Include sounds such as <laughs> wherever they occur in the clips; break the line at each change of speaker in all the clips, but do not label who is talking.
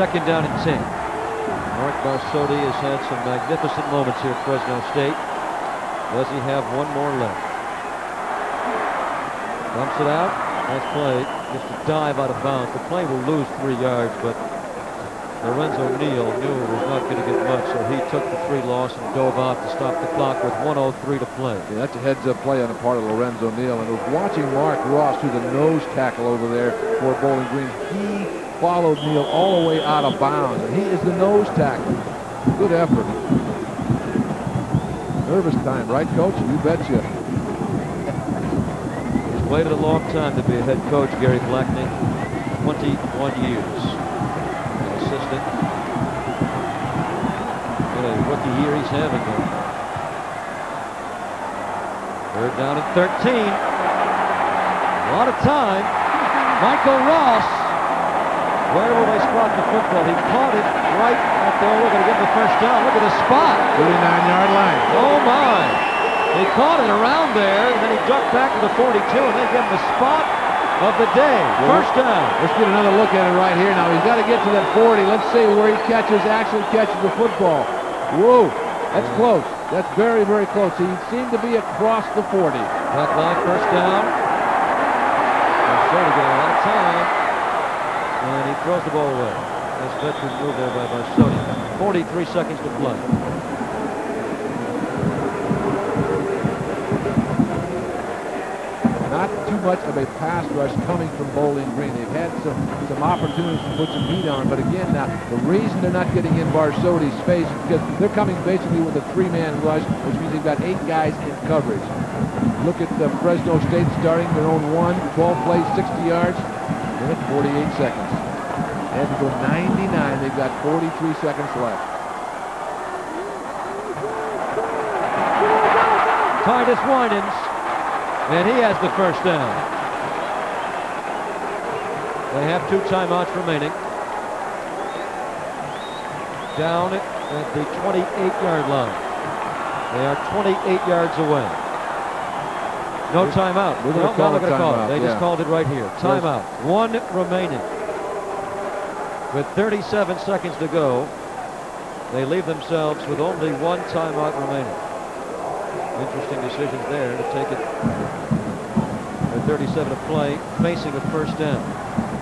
second down and 10. Mark Barsotti has had some magnificent moments here at Fresno State. Does he have one more left? Dumps it out. Nice play. Just a dive out of bounds. The play will lose three yards, but Lorenzo Neal knew it was not going to get much, so he took the free loss and dove out to stop the clock with 103 to play.
Yeah, that's a heads-up play on the part of Lorenzo Neal. And was watching Mark Ross do the nose tackle over there for Bowling Green. He followed Neal all the way out of bounds. And he is the nose tackle. Good effort. Nervous time, right, Coach? You betcha.
He's waited a long time to be a head coach, Gary Blackney. 21 years An assistant. What a rookie year he's having. Third down at 13. A lot of time. Michael Ross. Where will they spot the football? He caught it right at there. We're going to get the first down. Look at the spot.
39-yard line.
Oh, my. He caught it around there, and then he ducked back to the 42, and they give him the spot of the day. First down.
Let's get another look at it right here. Now he's got to get to that 40. Let's see where he catches, actually catches the football. Whoa, that's close. That's very, very close. He seemed to be across the 40.
Back line, first down. He's trying to get a lot of time. And he throws the ball away. Nice veteran move there by Barsotti. 43 seconds to play.
not too much of a pass rush coming from Bowling Green. They've had some, some opportunities to put some heat on, but again, now, the reason they're not getting in Barsotti's face is because they're coming basically with a three-man rush, which means they've got eight guys in coverage. Look at the Fresno State starting their own one, 12 plays, 60 yards, minute 48 seconds. They had to go 99. They've got 43 seconds left.
Titus Winans and he has the first down. They have two timeouts remaining. Down at the 28-yard line. They are 28 yards away. No timeout.
We're going to call,
call
it.
They
yeah.
just called it right here. Timeout. One remaining. With 37 seconds to go, they leave themselves with only one timeout remaining. Interesting decisions there to take it 37 to play, facing a first down.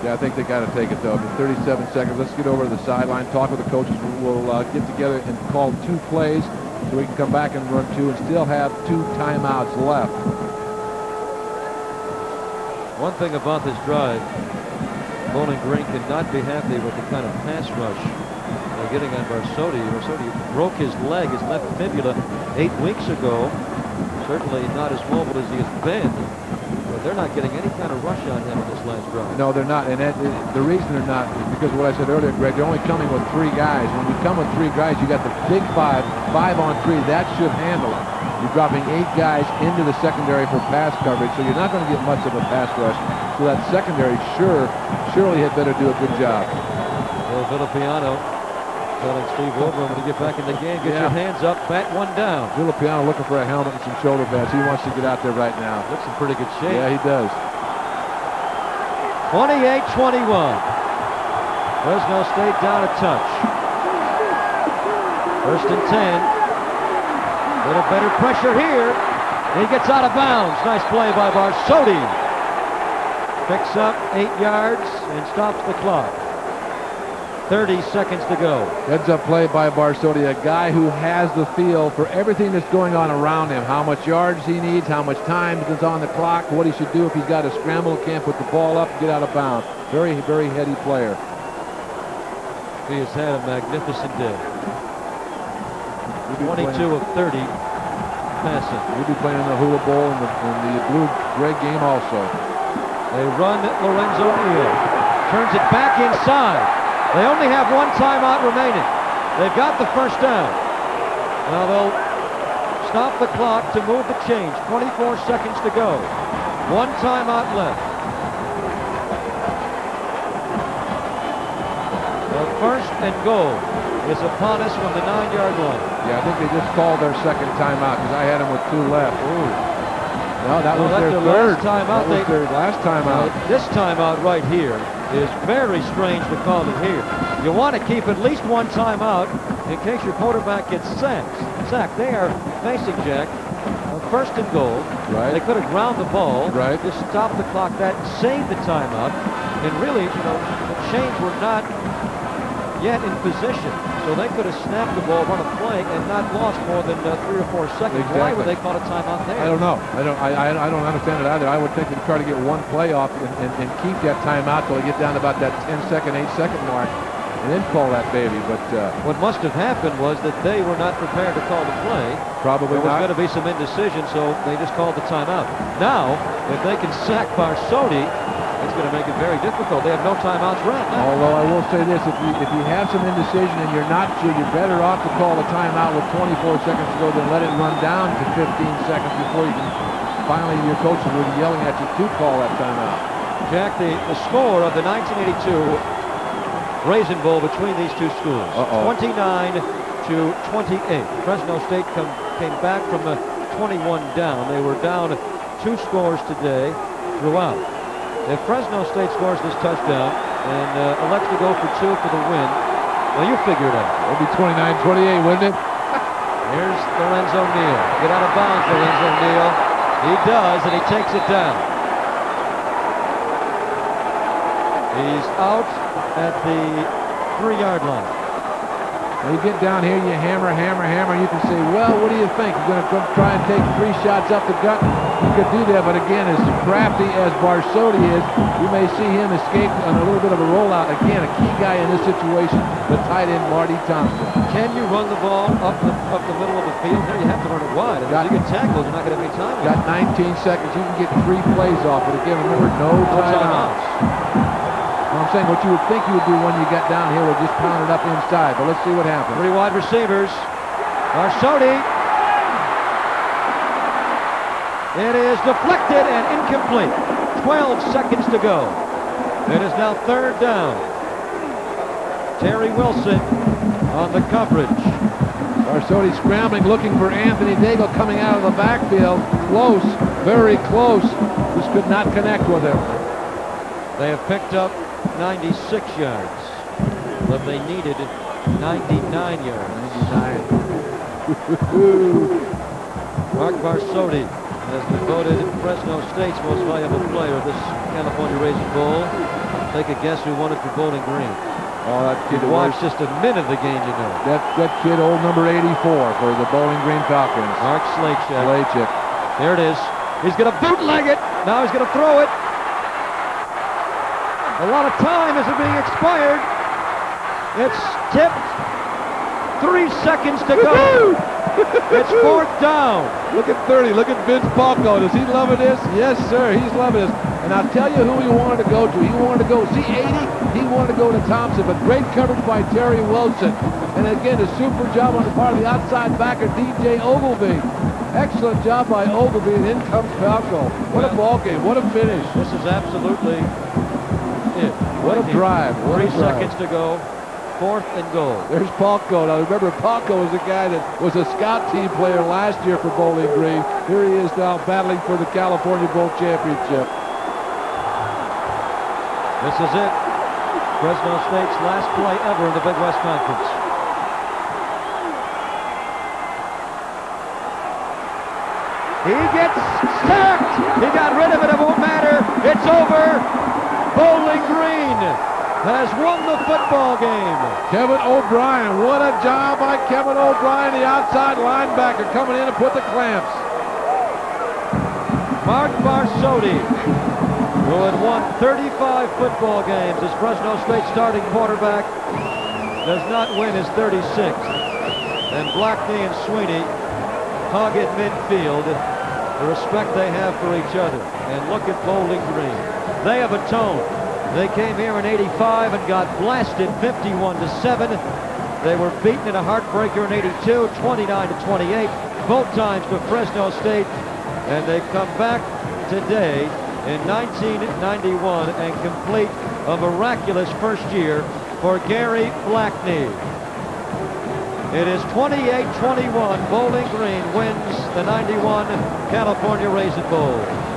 Yeah, I think they got to take it, though. 37 seconds. Let's get over to the sideline, talk with the coaches. We'll uh, get together and call two plays so we can come back and run two and still have two timeouts left.
One thing about this drive, Bowling Green cannot be happy with the kind of pass rush they're getting on Barsotti. Barsotti broke his leg, his left fibula, eight weeks ago. Certainly not as mobile as he has been but they're not getting any kind of rush on him in this last drive.
No, they're not. And that, the reason they're not is because what I said earlier, Greg, they're only coming with three guys. When you come with three guys, you got the big five, five on three. That should handle it. You're dropping eight guys into the secondary for pass coverage, so you're not going to get much of a pass rush. So that secondary sure, surely had better do a good job.
Well, Villapiano telling Steve Wilburn to get back in the game. Get yeah. your hands up, bat one down.
Villapiano looking for a helmet and some shoulder pads. He wants to get out there right now.
Looks in pretty good shape.
Yeah, he does.
28-21. Fresno State down a touch. First and 10. A little better pressure here. He gets out of bounds. Nice play by Barsotti. Picks up eight yards and stops the clock. 30 seconds to go.
Heads up play by Barsotti, a guy who has the feel for everything that's going on around him, how much yards he needs, how much time is on the clock, what he should do if he's got to scramble, can't put the ball up, get out of bounds. Very, very heady player.
He has had a magnificent day. 22 of 30
We'll be playing in the Hula Bowl and the, the Blue Gray game also.
They run Lorenzo Neal. Turns it back inside. They only have one timeout remaining. They've got the first down. Now they'll stop the clock to move the change. 24 seconds to go. One timeout left. The first and goal is upon us from the nine-yard line.
Yeah, I think they just called their second timeout because I had them with two left. Ooh. No, that was their third.
Last timeout.
That was
they,
their last timeout.
This timeout right here is very strange to call it here. You want to keep at least one timeout in case your quarterback gets sacked. Sacked. They are facing Jack uh, first and goal.
Right.
They could have ground the ball.
Right.
Just stop the clock. That saved the timeout. And really, you know, the chains were not yet in position. So they could have snapped the ball, run a play, and not lost more than uh, three or four seconds. Why would they call a timeout there?
I don't know. I don't. I, I, I don't understand it either. I would think they'd try to get one play off and, and, and keep that timeout till they get down to about that 10 second, 8 second mark, and then call that baby. But uh,
What must have happened was that they were not prepared to call the play.
probably
There was
not.
going to be some indecision, so they just called the timeout. Now, if they can sack Barsotti, it's going to make it very difficult. They have no timeouts left. now.
Although I will say this, if you if you have some indecision and you're not sure, you're better off to call a timeout with 24 seconds to go than let it run down to 15 seconds before you can finally your coaches will be yelling at you to call that timeout.
Jack, the, the score of the 1982 Raisin Bowl between these two schools,
Uh-oh.
29 to 28. Fresno State come, came back from a 21 down. They were down two scores today throughout. If Fresno State scores this touchdown and uh, elects to go for two for the win, well, you figure it out.
It'll be 29-28, wouldn't it?
Here's Lorenzo Neal. Get out of bounds, Lorenzo Neal. He does, and he takes it down. He's out at the three-yard line.
When you get down here, you hammer, hammer, hammer. You can say, well, what do you think? You're going to try and take three shots up the gut? You could do that, but again, as crafty as Barsotti is, you may see him escape on a little bit of a rollout. Again, a key guy in this situation, the tight end Marty Thompson.
Can you run the ball up the up the middle of the field? Here you have to run it wide. If
Got-
you get tackled, you're not going to have any time.
Got 19 seconds. You can get three plays off, but again, remember, no
No
timeouts. Well, I'm saying what you would think you would do when you get down here would just pound it up inside, but let's see what happens.
Three wide receivers. Barsotti. It is deflected and incomplete. 12 seconds to go. It is now third down. Terry Wilson on the coverage.
Barsotti scrambling, looking for Anthony Daigle coming out of the backfield. Close, very close. Just could not connect with him.
They have picked up 96 yards, but they needed 99 yards.
99.
Mark Barsotti has been voted Fresno State's most valuable player of this California Raisin Bowl. Take a guess who won it for Bowling Green.
Oh, that kid
You
was
watch just a minute of the game, you know.
that that kid, old number 84 for the Bowling Green Falcons.
Mark Szlachcic.
Lachik.
There it is. He's going to bootleg it. Now he's going to throw it. A lot of time is being expired. It's tipped. Three seconds to go. it's <laughs> fourth down.
Look at 30. Look at Vince Palco. Does he love this? Yes, sir. He's loving this. And I'll tell you who he wanted to go to. He wanted to go, see 80? He wanted to go to Thompson, but great coverage by Terry Wilson. And again, a super job on the part of the outside backer, DJ Ogilvy. Excellent job by Ogilvy, and in comes Falco. What a ball game. What a finish.
This is absolutely it.
What a
Right here.
drive. What a
Three
drive.
seconds to go. Fourth and goal.
There's Palco. Now remember, Palco was a guy that was a scout team player last year for Bowling Green. Here he is now battling for the California Bowl championship.
This is it. Fresno State's last play ever in the Big West Conference. He gets sacked. He got rid of it. It won't matter. It's over. Bowling Green has won the football game.
Kevin O'Brien, what a job by Kevin O'Brien, the outside linebacker, coming in to put the clamps.
Mark Barsotti, who had won 35 football games as Fresno State starting quarterback, does not win his 36th. And Blackney and Sweeney hug at midfield the respect they have for each other. And look at Bowling Green. They have atoned. They came here in 85 and got blasted 51 to 7. They were beaten in a heartbreaker in 82, 29 to 28, both times to Fresno State. And they come back today in 1991 and complete a miraculous first year for Gary Blackney. It is 28-21. Bowling Green wins the 91 California Raisin Bowl.